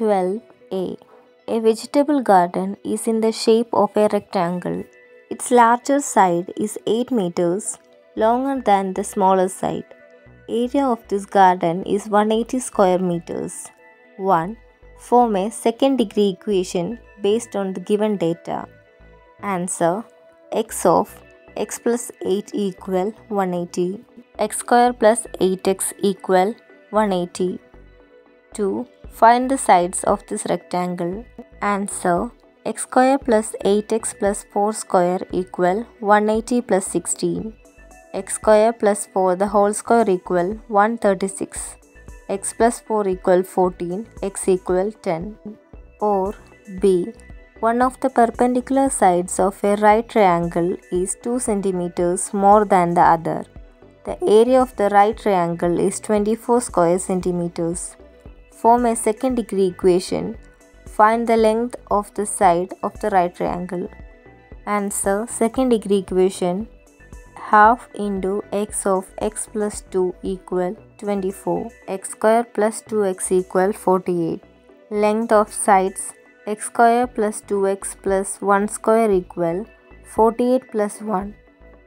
12a. A vegetable garden is in the shape of a rectangle. Its larger side is 8 meters longer than the smaller side. Area of this garden is 180 square meters. 1. Form a second degree equation based on the given data. Answer x of x plus 8 equal 180. x square plus 8x equal 180. 2. Find the sides of this rectangle. Answer x square plus 8x plus 4 square equal 180 plus 16. x square plus 4 the whole square equal 136. x plus 4 equal 14. x equal 10. Or B. One of the perpendicular sides of a right triangle is 2 centimeters more than the other. The area of the right triangle is 24 square centimeters. Form a second degree equation. Find the length of the side of the right triangle. Answer second degree equation half into x of x plus 2 equal 24 x square plus 2x equal 48 length of sides x square plus 2x plus 1 square equal 48 plus 1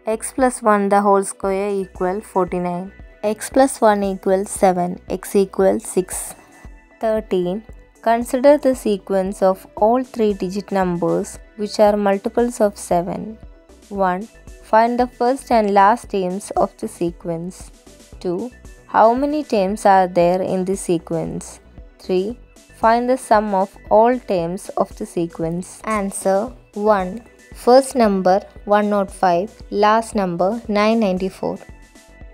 x plus 1 the whole square equal 49 x plus 1 equals 7 x equals 6 13 consider the sequence of all three digit numbers which are multiples of 7 1 find the first and last terms of the sequence 2 how many terms are there in the sequence 3 Find the sum of all terms of the sequence. Answer 1. First number 105, last number 994.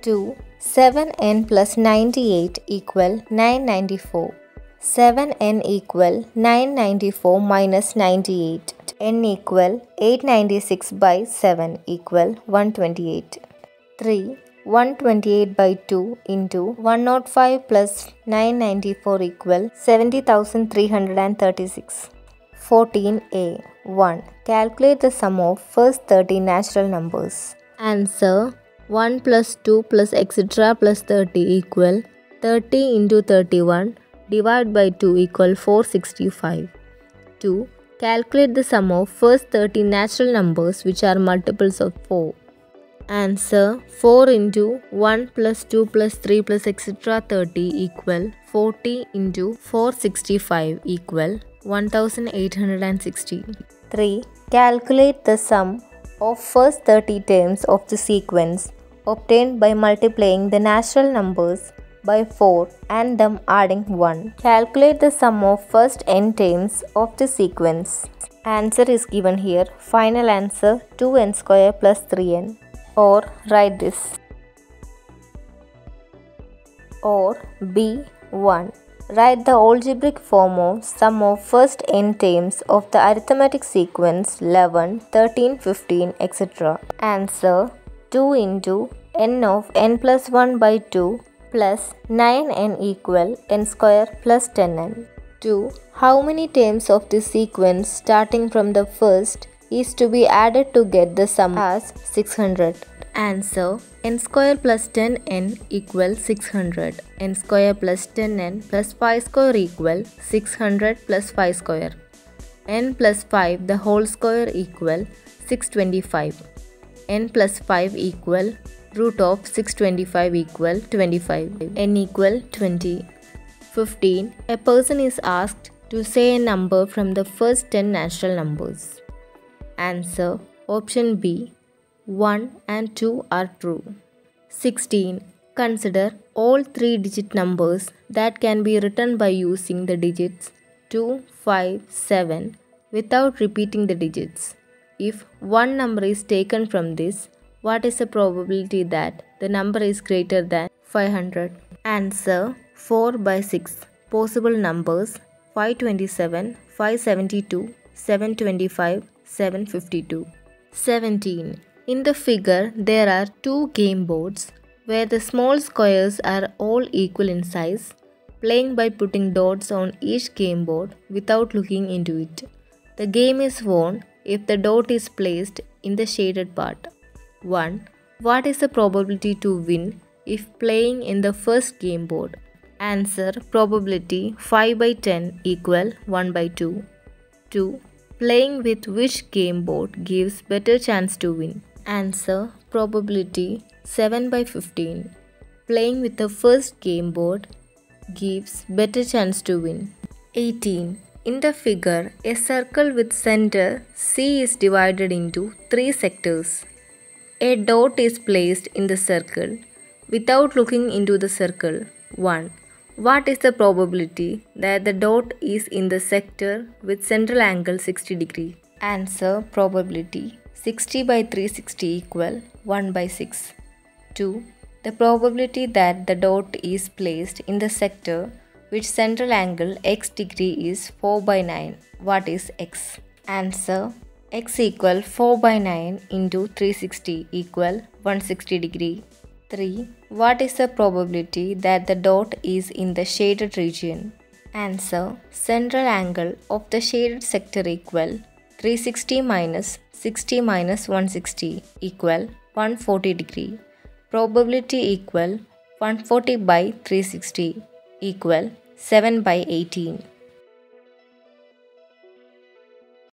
2. 7n plus 98 equal 994. 7n equal 994 minus 98. n equal 896 by 7 equal 128. 3. 128 by 2 into 105 plus 994 equal 70,336. 14a 1. Calculate the sum of first 30 natural numbers. Answer 1 plus 2 plus etc plus 30 equal 30 into 31 divided by 2 equal 465. 2. Calculate the sum of first 30 natural numbers which are multiples of 4. Answer 4 into 1 plus 2 plus 3 plus etc 30 equal 40 into 465 equal 1860. 3. Calculate the sum of first 30 terms of the sequence obtained by multiplying the natural numbers by 4 and them adding 1. Calculate the sum of first n terms of the sequence. Answer is given here. Final answer 2n square plus 3n or write this or B1 write the algebraic form of sum of first n terms of the arithmetic sequence 11 13 15 etc answer 2 into n of n plus 1 by 2 plus 9n equal n square plus 10n 2 how many terms of this sequence starting from the first is to be added to get the sum as 600. Answer n square plus 10n equal 600. n square plus 10n plus 5 square equal 600 plus 5 square. n plus 5 the whole square equal 625. n plus 5 equal root of 625 equal 25. n equal 20. 15. A person is asked to say a number from the first 10 natural numbers. Answer Option B 1 and 2 are true. 16. Consider all three digit numbers that can be written by using the digits 2, 5, 7 without repeating the digits. If one number is taken from this, what is the probability that the number is greater than 500? Answer 4 by 6. Possible numbers 527, 572, 725, 752. 17. In the figure, there are two game boards where the small squares are all equal in size, playing by putting dots on each game board without looking into it. The game is won if the dot is placed in the shaded part. 1. What is the probability to win if playing in the first game board? Answer probability 5 by 10 equal 1 by 2. 2. Playing with which game board gives better chance to win? Answer probability 7 by 15. Playing with the first game board gives better chance to win. 18. In the figure, a circle with center C is divided into three sectors. A dot is placed in the circle without looking into the circle. 1. What is the probability that the dot is in the sector with central angle 60 degree? Answer probability 60 by 360 equal 1 by 6. 2. The probability that the dot is placed in the sector with central angle x degree is 4 by 9. What is x? Answer x equal 4 by 9 into 360 equal 160 degree. 3. What is the probability that the dot is in the shaded region? Answer. Central angle of the shaded sector equal 360 minus 60 minus 160 equal 140 degree. Probability equal 140 by 360 equal 7 by 18.